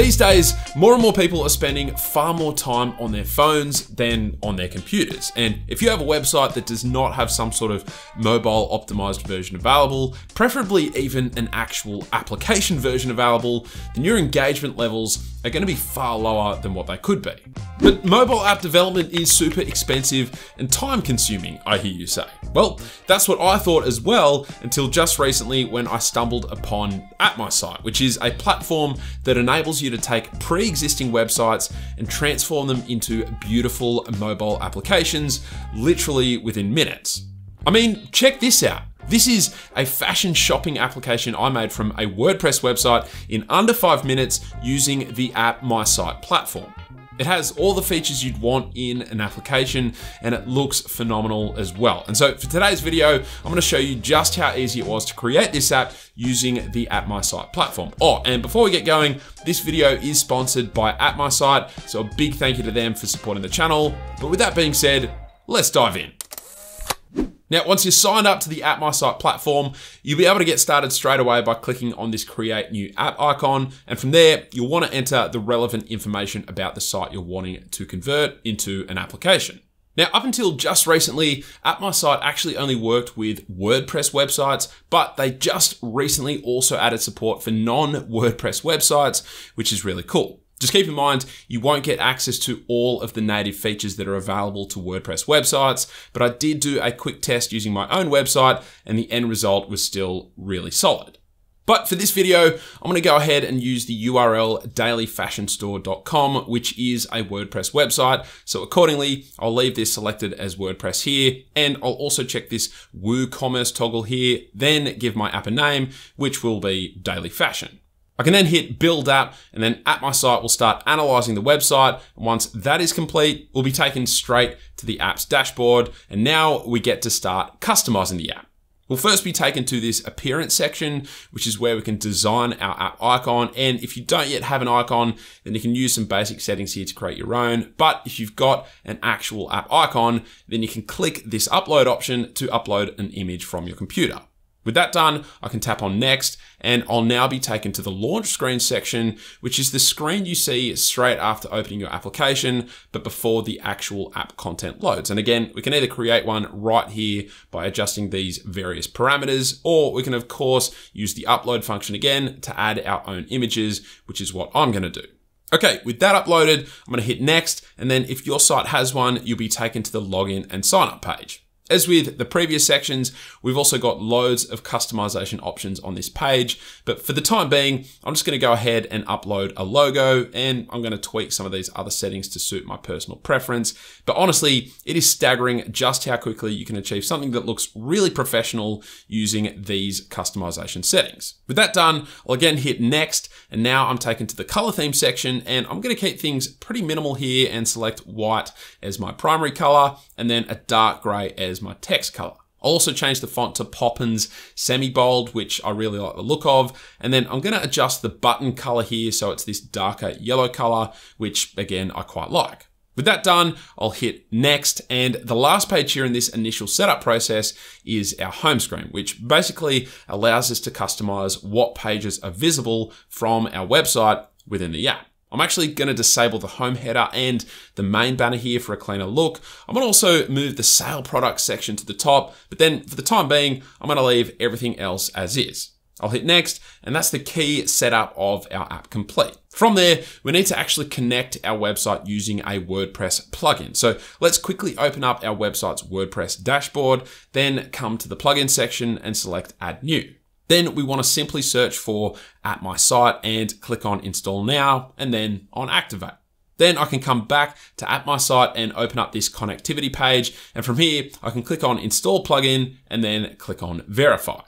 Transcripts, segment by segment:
These days, more and more people are spending far more time on their phones than on their computers. And if you have a website that does not have some sort of mobile optimized version available, preferably even an actual application version available, then your engagement levels are going to be far lower than what they could be. But mobile app development is super expensive and time consuming, I hear you say. Well, that's what I thought as well until just recently when I stumbled upon AppMySite, which is a platform that enables you to take pre-existing websites and transform them into beautiful mobile applications literally within minutes. I mean, check this out. This is a fashion shopping application I made from a WordPress website in under five minutes using the AppMySite platform. It has all the features you'd want in an application and it looks phenomenal as well. And so for today's video, I'm gonna show you just how easy it was to create this app using the AppMySite platform. Oh, and before we get going, this video is sponsored by AppMySite, so a big thank you to them for supporting the channel. But with that being said, let's dive in. Now, once you're signed up to the AppMySite platform, you'll be able to get started straight away by clicking on this create new app icon. And from there, you'll want to enter the relevant information about the site you're wanting to convert into an application. Now, up until just recently, AppMySite actually only worked with WordPress websites, but they just recently also added support for non-WordPress websites, which is really cool. Just keep in mind, you won't get access to all of the native features that are available to WordPress websites, but I did do a quick test using my own website and the end result was still really solid. But for this video, I'm gonna go ahead and use the URL dailyfashionstore.com, which is a WordPress website. So accordingly, I'll leave this selected as WordPress here, and I'll also check this WooCommerce toggle here, then give my app a name, which will be Daily Fashion. I can then hit build app and then AppMySite will start analyzing the website. And once that is complete, we'll be taken straight to the app's dashboard. And now we get to start customizing the app. We'll first be taken to this appearance section, which is where we can design our app icon. And if you don't yet have an icon, then you can use some basic settings here to create your own. But if you've got an actual app icon, then you can click this upload option to upload an image from your computer. With that done, I can tap on next and I'll now be taken to the launch screen section, which is the screen you see straight after opening your application, but before the actual app content loads. And again, we can either create one right here by adjusting these various parameters, or we can of course use the upload function again to add our own images, which is what I'm gonna do. Okay, with that uploaded, I'm gonna hit next, and then if your site has one, you'll be taken to the login and sign up page. As with the previous sections, we've also got loads of customization options on this page, but for the time being, I'm just gonna go ahead and upload a logo and I'm gonna tweak some of these other settings to suit my personal preference. But honestly, it is staggering just how quickly you can achieve something that looks really professional using these customization settings. With that done, I'll again hit next, and now I'm taken to the color theme section, and I'm gonna keep things pretty minimal here and select white as my primary color, and then a dark gray as my text color. I'll also change the font to Poppins semi-bold, which I really like the look of. And then I'm gonna adjust the button color here so it's this darker yellow color, which again, I quite like. With that done, I'll hit next. And the last page here in this initial setup process is our home screen, which basically allows us to customize what pages are visible from our website within the app. I'm actually going to disable the home header and the main banner here for a cleaner look. I'm going to also move the sale product section to the top, but then for the time being, I'm going to leave everything else as is. I'll hit next, and that's the key setup of our app complete. From there, we need to actually connect our website using a WordPress plugin. So let's quickly open up our website's WordPress dashboard, then come to the plugin section and select add new. Then we want to simply search for AppMySite and click on install now and then on activate. Then I can come back to AppMySite and open up this connectivity page. And from here, I can click on install plugin and then click on verify.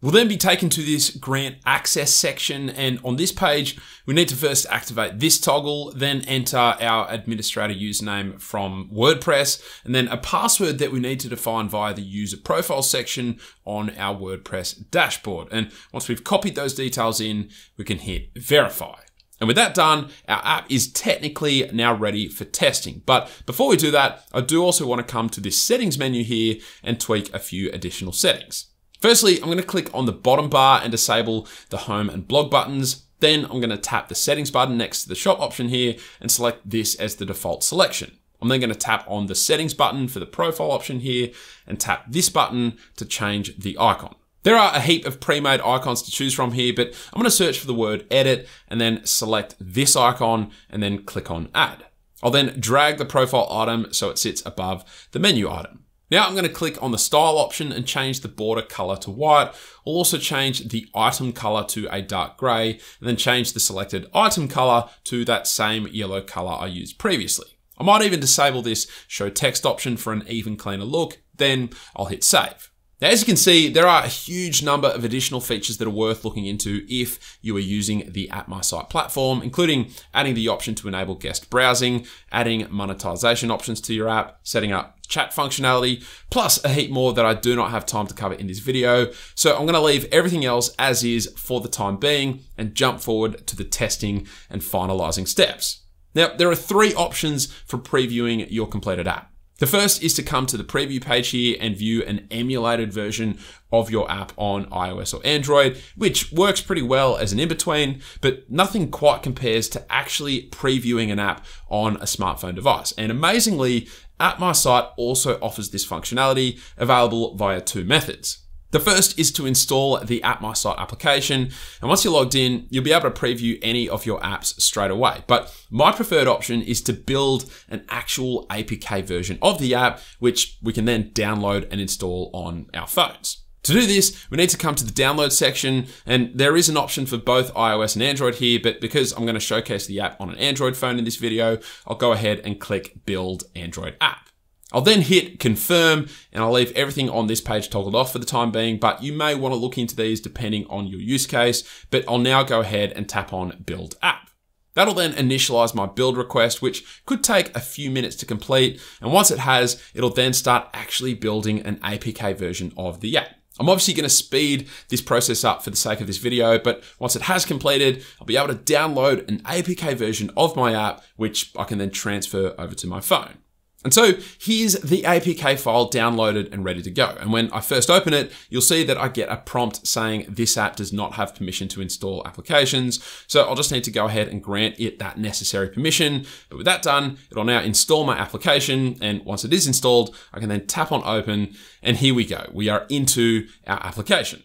We'll then be taken to this grant access section and on this page, we need to first activate this toggle, then enter our administrator username from WordPress, and then a password that we need to define via the user profile section on our WordPress dashboard. And once we've copied those details in, we can hit verify. And with that done, our app is technically now ready for testing. But before we do that, I do also want to come to this settings menu here and tweak a few additional settings. Firstly, I'm going to click on the bottom bar and disable the home and blog buttons. Then I'm gonna tap the settings button next to the shop option here and select this as the default selection. I'm then gonna tap on the settings button for the profile option here and tap this button to change the icon. There are a heap of pre-made icons to choose from here, but I'm gonna search for the word edit and then select this icon and then click on add. I'll then drag the profile item so it sits above the menu item. Now I'm going to click on the style option and change the border color to white. I'll also change the item color to a dark gray and then change the selected item color to that same yellow color I used previously. I might even disable this show text option for an even cleaner look, then I'll hit save. Now, as you can see, there are a huge number of additional features that are worth looking into if you are using the AppMySite platform, including adding the option to enable guest browsing, adding monetization options to your app, setting up chat functionality, plus a heap more that I do not have time to cover in this video. So I'm gonna leave everything else as is for the time being and jump forward to the testing and finalizing steps. Now, there are three options for previewing your completed app. The first is to come to the preview page here and view an emulated version of your app on iOS or Android, which works pretty well as an in-between, but nothing quite compares to actually previewing an app on a smartphone device. And amazingly, AppMySite also offers this functionality available via two methods. The first is to install the AppMySite application. And once you're logged in, you'll be able to preview any of your apps straight away. But my preferred option is to build an actual APK version of the app, which we can then download and install on our phones. To do this, we need to come to the download section, and there is an option for both iOS and Android here, but because I'm gonna showcase the app on an Android phone in this video, I'll go ahead and click Build Android App. I'll then hit confirm and I'll leave everything on this page toggled off for the time being, but you may want to look into these depending on your use case, but I'll now go ahead and tap on build app. That'll then initialize my build request, which could take a few minutes to complete. And once it has, it'll then start actually building an APK version of the app. I'm obviously going to speed this process up for the sake of this video, but once it has completed, I'll be able to download an APK version of my app, which I can then transfer over to my phone. And so here's the APK file downloaded and ready to go. And when I first open it, you'll see that I get a prompt saying this app does not have permission to install applications. So I'll just need to go ahead and grant it that necessary permission. But with that done, it'll now install my application. And once it is installed, I can then tap on open and here we go. We are into our application.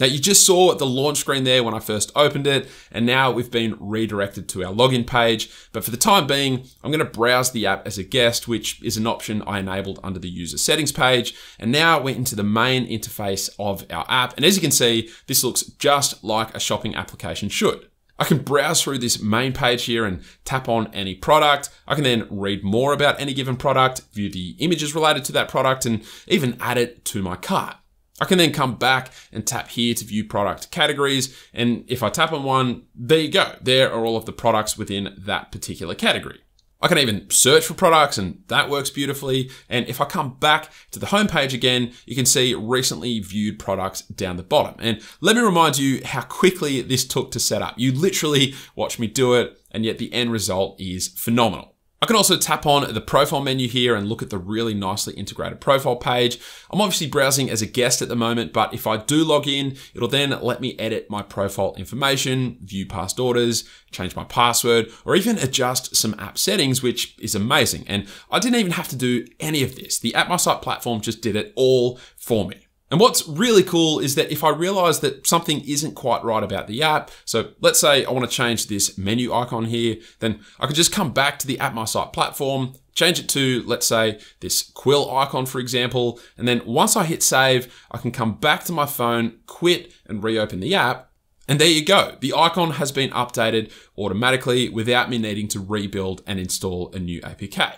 Now you just saw the launch screen there when I first opened it, and now we've been redirected to our login page. But for the time being, I'm gonna browse the app as a guest, which is an option I enabled under the user settings page. And now we're into the main interface of our app. And as you can see, this looks just like a shopping application should. I can browse through this main page here and tap on any product. I can then read more about any given product, view the images related to that product, and even add it to my cart. I can then come back and tap here to view product categories. And if I tap on one, there you go. There are all of the products within that particular category. I can even search for products and that works beautifully. And if I come back to the homepage again, you can see recently viewed products down the bottom. And let me remind you how quickly this took to set up. You literally watch me do it and yet the end result is phenomenal. I can also tap on the profile menu here and look at the really nicely integrated profile page. I'm obviously browsing as a guest at the moment, but if I do log in, it'll then let me edit my profile information, view past orders, change my password, or even adjust some app settings, which is amazing. And I didn't even have to do any of this. The AppMySite platform just did it all for me. And what's really cool is that if I realize that something isn't quite right about the app, so let's say I want to change this menu icon here, then I could just come back to the AppMySite platform, change it to, let's say, this quill icon, for example. And then once I hit save, I can come back to my phone, quit and reopen the app. And there you go. The icon has been updated automatically without me needing to rebuild and install a new APK.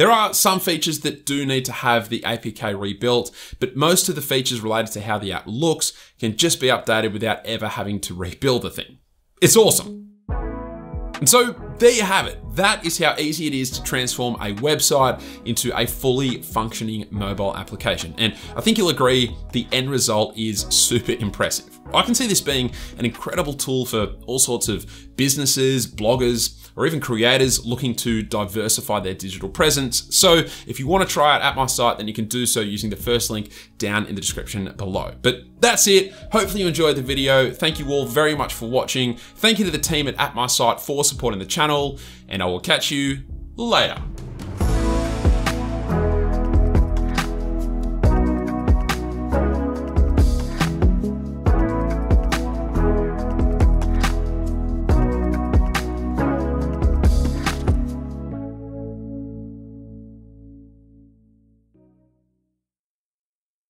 There are some features that do need to have the APK rebuilt, but most of the features related to how the app looks can just be updated without ever having to rebuild the thing. It's awesome. And so there you have it. That is how easy it is to transform a website into a fully functioning mobile application. And I think you'll agree the end result is super impressive. I can see this being an incredible tool for all sorts of businesses, bloggers, or even creators looking to diversify their digital presence. So if you want to try it AppMySite, then you can do so using the first link down in the description below. But that's it. Hopefully you enjoyed the video. Thank you all very much for watching. Thank you to the team at AppMySite for supporting the channel, and I will catch you later.